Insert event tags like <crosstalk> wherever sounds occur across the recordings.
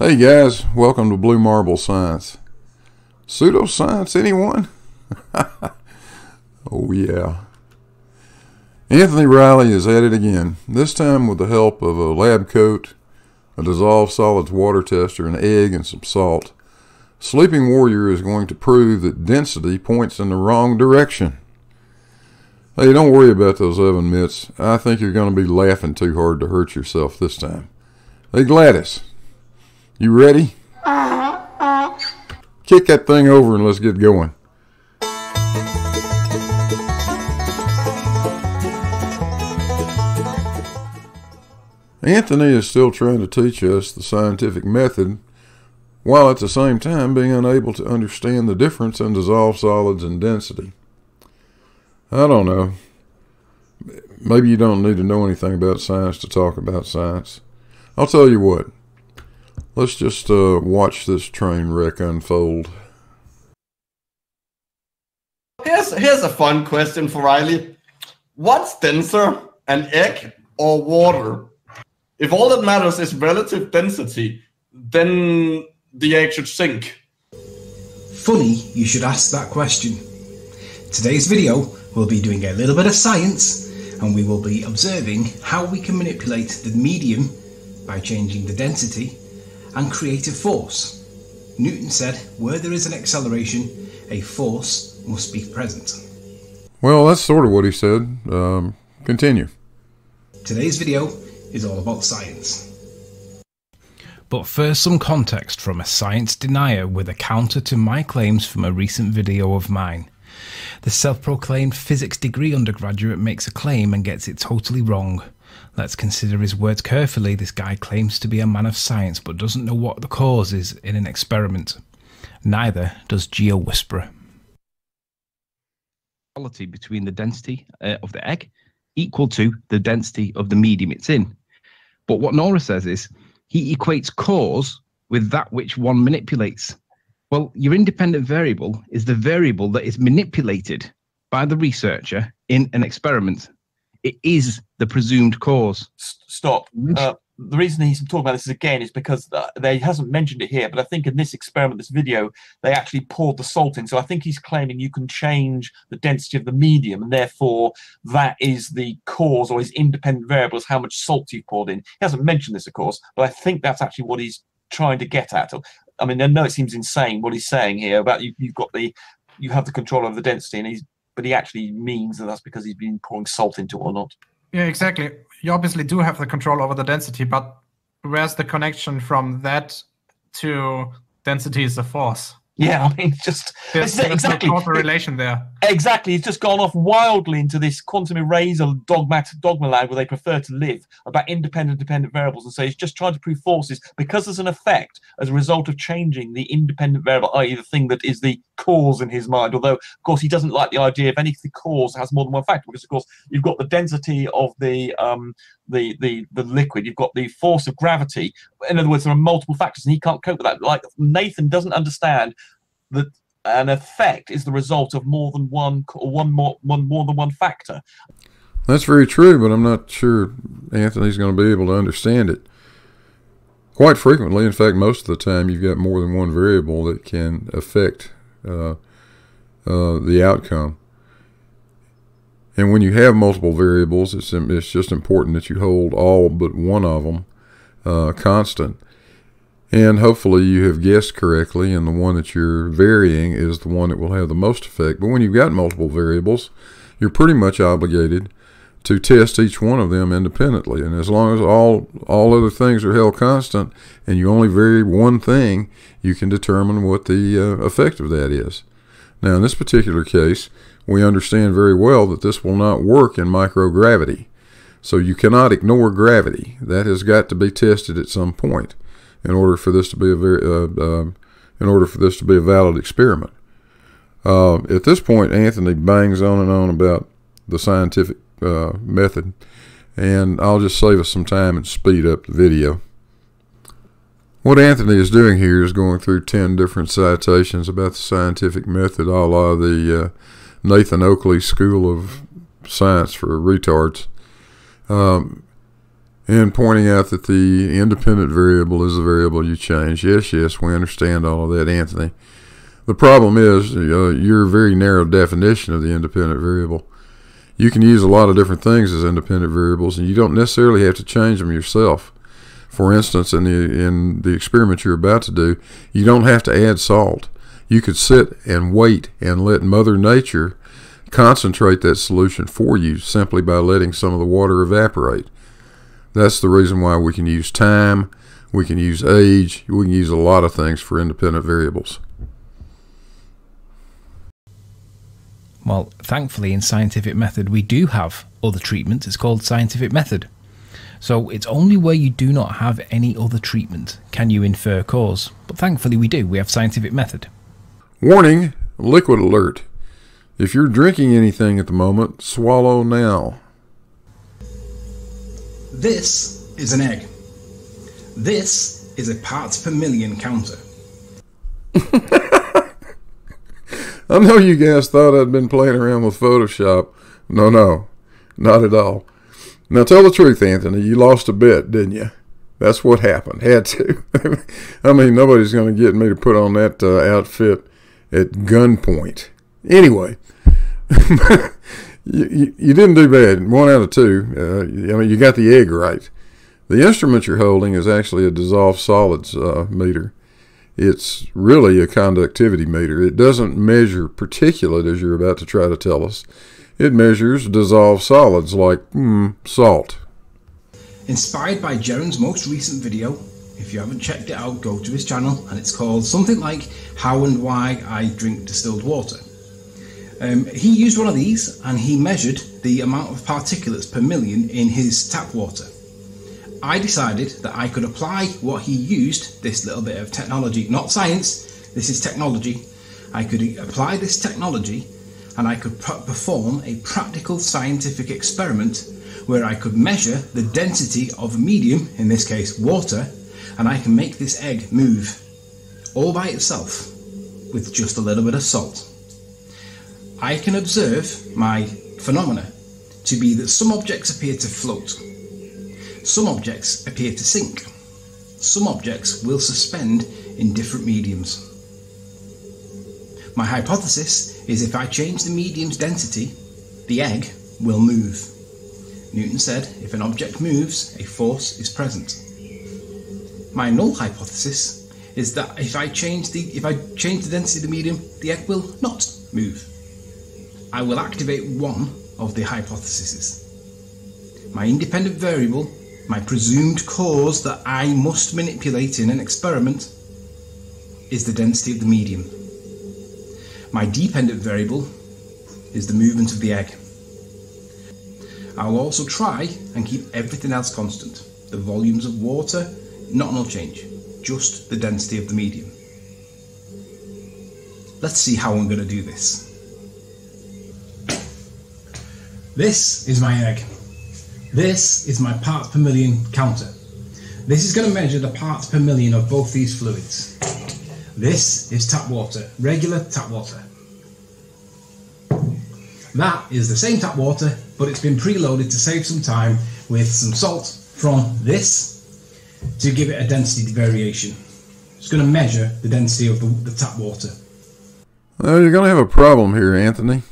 Hey guys, welcome to Blue Marble Science. Pseudoscience, anyone? <laughs> oh yeah. Anthony Riley is at it again, this time with the help of a lab coat, a dissolved solids water tester, an egg, and some salt. Sleeping Warrior is going to prove that density points in the wrong direction. Hey, don't worry about those oven mitts. I think you're going to be laughing too hard to hurt yourself this time. Hey, Gladys, you ready? Kick that thing over and let's get going. Anthony is still trying to teach us the scientific method while at the same time being unable to understand the difference in dissolved solids and density. I don't know. Maybe you don't need to know anything about science to talk about science. I'll tell you what. Let's just uh, watch this train wreck unfold. Here's, here's a fun question for Riley. What's denser, an egg or water? If all that matters is relative density, then the egg should sink. Funny you should ask that question. Today's video will be doing a little bit of science and we will be observing how we can manipulate the medium by changing the density and create a force. Newton said, where there is an acceleration, a force must be present. Well, that's sort of what he said. Um, continue. Today's video is all about science. But first, some context from a science denier with a counter to my claims from a recent video of mine. The self proclaimed physics degree undergraduate makes a claim and gets it totally wrong. Let's consider his words carefully. This guy claims to be a man of science but doesn't know what the cause is in an experiment. Neither does Geo Whisperer. Between the density uh, of the egg equal to the density of the medium it's in. But what Nora says is he equates cause with that which one manipulates. Well, your independent variable is the variable that is manipulated by the researcher in an experiment. It is the presumed cause. Stop. Uh, the reason he's talking about this is again is because uh, they hasn't mentioned it here, but I think in this experiment, this video, they actually poured the salt in. So I think he's claiming you can change the density of the medium, and therefore that is the cause or his independent variable is how much salt you've poured in. He hasn't mentioned this, of course, but I think that's actually what he's trying to get at. I mean, I know it seems insane what he's saying here about you, you've got the you have the control of the density, and he's but he actually means that that's because he's been pouring salt into it or not. Yeah, exactly. You obviously do have the control over the density, but where's the connection from that to density is a force? Yeah, I mean, just there's, <laughs> there's exactly no relation there. Exactly, he's just gone off wildly into this quantum eraser dogma dogma land where they prefer to live about independent dependent variables, and so he's just trying to prove forces because there's an effect as a result of changing the independent variable, i.e., the thing that is the cause in his mind. Although, of course, he doesn't like the idea of any cause has more than one factor, because of course you've got the density of the um, the the the liquid, you've got the force of gravity. In other words, there are multiple factors, and he can't cope with that. Like Nathan doesn't understand that an effect is the result of more than one one more one more than one factor. That's very true, but I'm not sure Anthony's going to be able to understand it. Quite frequently, in fact, most of the time, you've got more than one variable that can affect uh, uh, the outcome. And when you have multiple variables, it's, it's just important that you hold all but one of them uh, constant. And hopefully you have guessed correctly, and the one that you're varying is the one that will have the most effect. But when you've got multiple variables, you're pretty much obligated to test each one of them independently. And as long as all all other things are held constant, and you only vary one thing, you can determine what the uh, effect of that is. Now, in this particular case, we understand very well that this will not work in microgravity. So you cannot ignore gravity. That has got to be tested at some point in order for this to be a very uh, uh, in order for this to be a valid experiment. Uh, at this point, Anthony bangs on and on about the scientific uh, method, and I'll just save us some time and speed up the video. What Anthony is doing here is going through 10 different citations about the scientific method, a la the uh, Nathan Oakley School of Science for Retards. Um, and pointing out that the independent variable is the variable you change. Yes, yes, we understand all of that, Anthony. The problem is uh, your very narrow definition of the independent variable. You can use a lot of different things as independent variables, and you don't necessarily have to change them yourself. For instance, in the in the experiment you're about to do, you don't have to add salt. You could sit and wait and let Mother Nature concentrate that solution for you simply by letting some of the water evaporate. That's the reason why we can use time, we can use age, we can use a lot of things for independent variables. Well, thankfully, in scientific method, we do have other treatments. It's called scientific method. So it's only where you do not have any other treatment can you infer cause. But thankfully, we do. We have scientific method. Warning liquid alert. If you're drinking anything at the moment, swallow now. This is an egg. This is a parts per million counter. <laughs> I know you guys thought I'd been playing around with Photoshop. No, no, not at all. Now tell the truth, Anthony. You lost a bet, didn't you? That's what happened. <laughs> Had to. I mean, nobody's going to get me to put on that uh, outfit at gunpoint. Anyway, <laughs> you, you, didn't do bad. One out of two. Uh, I mean, you got the egg right. The instrument you're holding is actually a dissolved solids uh, meter it's really a conductivity meter. It doesn't measure particulate as you're about to try to tell us. It measures dissolved solids like mm, salt. Inspired by Jeran's most recent video, if you haven't checked it out, go to his channel and it's called something like How and Why I Drink Distilled Water. Um, he used one of these and he measured the amount of particulates per million in his tap water. I decided that I could apply what he used, this little bit of technology, not science, this is technology. I could apply this technology and I could perform a practical scientific experiment where I could measure the density of a medium, in this case water, and I can make this egg move all by itself with just a little bit of salt. I can observe my phenomena to be that some objects appear to float some objects appear to sink. Some objects will suspend in different mediums. My hypothesis is if I change the medium's density, the egg will move. Newton said if an object moves, a force is present. My null hypothesis is that if I change the if I change the density of the medium, the egg will not move. I will activate one of the hypotheses. My independent variable my presumed cause that I must manipulate in an experiment is the density of the medium. My dependent variable is the movement of the egg. I will also try and keep everything else constant. The volumes of water, not no change, just the density of the medium. Let's see how I'm going to do this. This is my egg. This is my parts per million counter. This is going to measure the parts per million of both these fluids. This is tap water, regular tap water. That is the same tap water, but it's been preloaded to save some time with some salt from this to give it a density variation. It's going to measure the density of the, the tap water. Well, you're going to have a problem here, Anthony.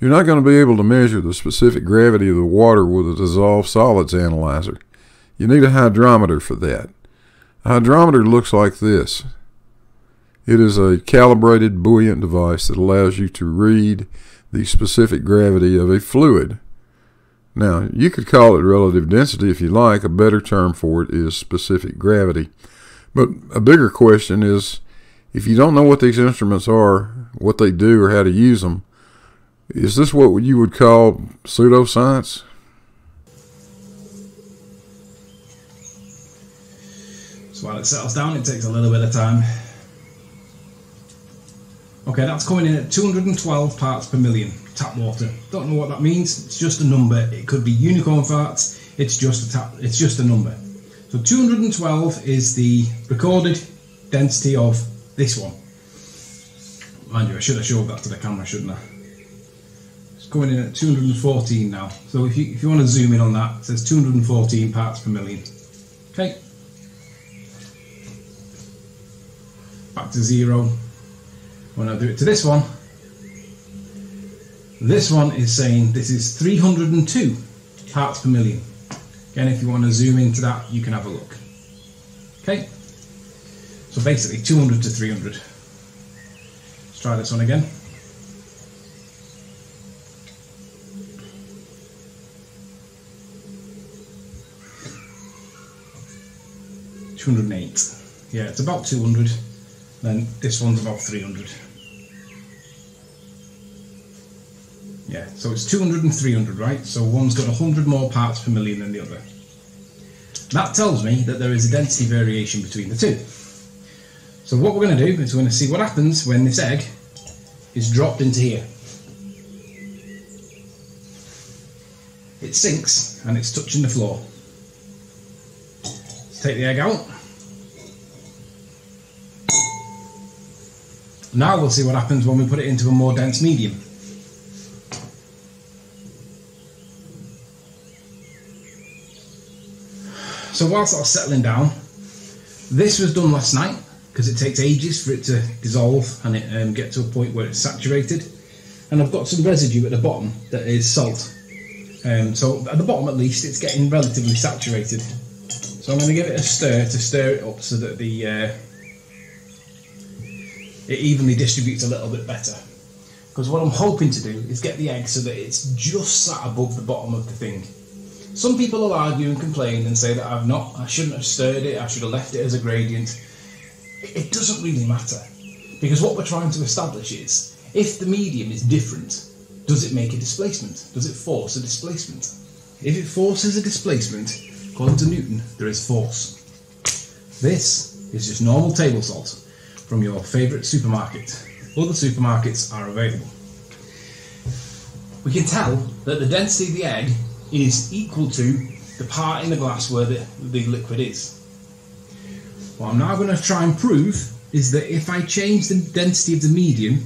You're not going to be able to measure the specific gravity of the water with a dissolved solids analyzer. You need a hydrometer for that. A hydrometer looks like this. It is a calibrated buoyant device that allows you to read the specific gravity of a fluid. Now, you could call it relative density if you like. A better term for it is specific gravity. But a bigger question is if you don't know what these instruments are, what they do, or how to use them, is this what you would call pseudoscience? So while it settles down, it takes a little bit of time. Okay, that's coming in at 212 parts per million tap water. Don't know what that means. It's just a number. It could be unicorn farts. It's just a tap. It's just a number. So 212 is the recorded density of this one. Mind you, I should have showed that to the camera, shouldn't I? Coming in at 214 now. So if you if you want to zoom in on that, it says 214 parts per million. Okay. Back to zero. When I do it to this one, this one is saying this is 302 parts per million. Again, if you want to zoom into that, you can have a look. Okay. So basically 200 to 300. Let's try this one again. Two hundred and eight. Yeah, it's about two hundred. Then this one's about three hundred. Yeah, so it's 200 and 300, right? So one's got 100 more parts per million than the other. That tells me that there is a density variation between the two. So what we're going to do is we're going to see what happens when this egg is dropped into here. It sinks and it's touching the floor. Let's take the egg out. Now we'll see what happens when we put it into a more dense medium. So whilst was settling down, this was done last night because it takes ages for it to dissolve and it um, get to a point where it's saturated. And I've got some residue at the bottom that is salt. Um, so at the bottom at least, it's getting relatively saturated. So I'm going to give it a stir to stir it up so that the uh, it evenly distributes a little bit better. Because what I'm hoping to do is get the egg so that it's just sat above the bottom of the thing. Some people will argue and complain and say that I've not, I shouldn't have stirred it, I should have left it as a gradient. It doesn't really matter. Because what we're trying to establish is if the medium is different, does it make a displacement? Does it force a displacement? If it forces a displacement, according to Newton, there is force. This is just normal table salt from your favourite supermarket. Other supermarkets are available. We can tell that the density of the egg is equal to the part in the glass where the, the liquid is. What I'm now going to try and prove is that if I change the density of the medium,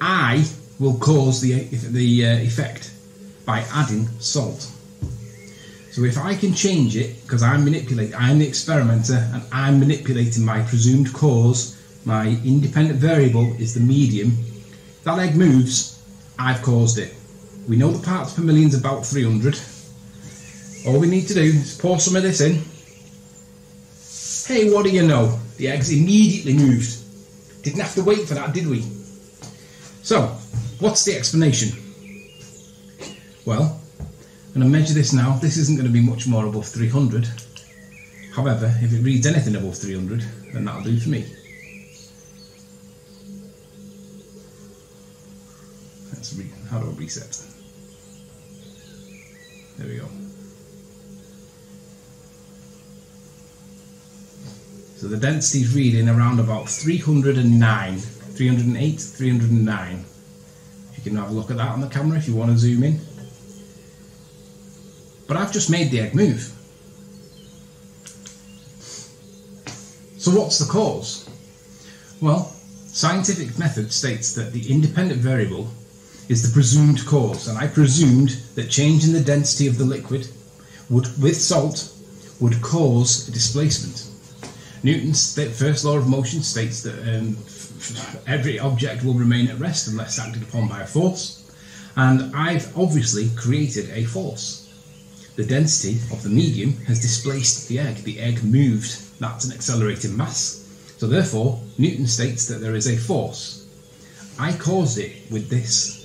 I will cause the, the uh, effect by adding salt. So if I can change it, because I'm manipulating, I'm the experimenter and I'm manipulating my presumed cause, my independent variable is the medium, that egg moves, I've caused it. We know the parts per million is about 300. All we need to do is pour some of this in. Hey, what do you know? The eggs immediately moved. Didn't have to wait for that, did we? So, what's the explanation? Well, I'm going to measure this now. This isn't going to be much more above 300. However, if it reads anything above 300, then that'll do for me. How do I reset? There we go. So the density is reading around about 309, 308, 309. You can have a look at that on the camera if you want to zoom in. But I've just made the egg move. So what's the cause? Well, scientific method states that the independent variable is the presumed cause, and I presumed that change in the density of the liquid would, with salt would cause displacement. Newton's first law of motion states that um, every object will remain at rest unless acted upon by a force, and I've obviously created a force. The density of the medium has displaced the egg. The egg moved. That's an accelerated mass. So therefore, Newton states that there is a force. I caused it with this.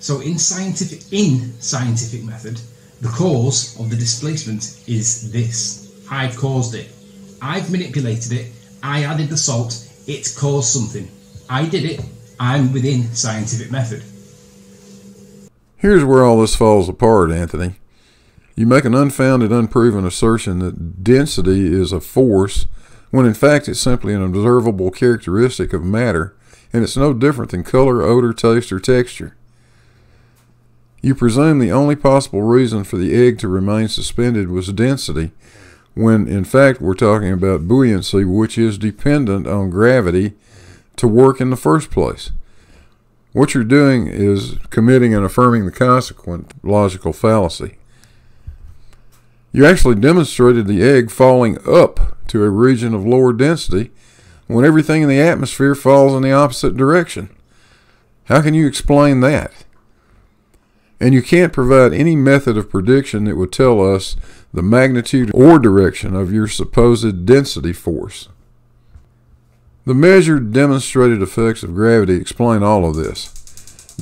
So in scientific in scientific method, the cause of the displacement is this. I've caused it. I've manipulated it. I added the salt. It caused something. I did it. I'm within scientific method. Here's where all this falls apart, Anthony. You make an unfounded, unproven assertion that density is a force, when in fact it's simply an observable characteristic of matter, and it's no different than color, odor, taste, or texture. You presume the only possible reason for the egg to remain suspended was density, when in fact we're talking about buoyancy, which is dependent on gravity to work in the first place. What you're doing is committing and affirming the consequent logical fallacy. You actually demonstrated the egg falling up to a region of lower density when everything in the atmosphere falls in the opposite direction. How can you explain that? And you can't provide any method of prediction that would tell us the magnitude or direction of your supposed density force. The measured demonstrated effects of gravity explain all of this.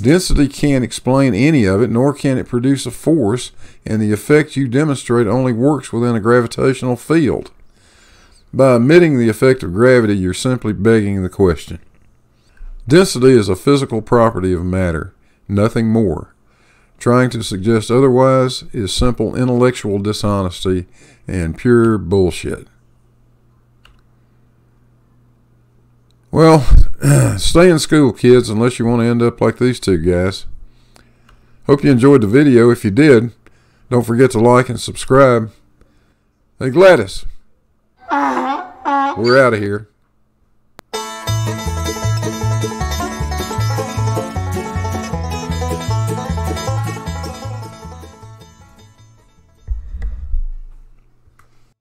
Density can't explain any of it, nor can it produce a force, and the effect you demonstrate only works within a gravitational field. By omitting the effect of gravity, you're simply begging the question. Density is a physical property of matter, nothing more. Trying to suggest otherwise is simple intellectual dishonesty and pure bullshit. Well, <clears throat> stay in school, kids, unless you want to end up like these two guys. Hope you enjoyed the video. If you did, don't forget to like and subscribe. Hey, Gladys. Ah. We're out of here.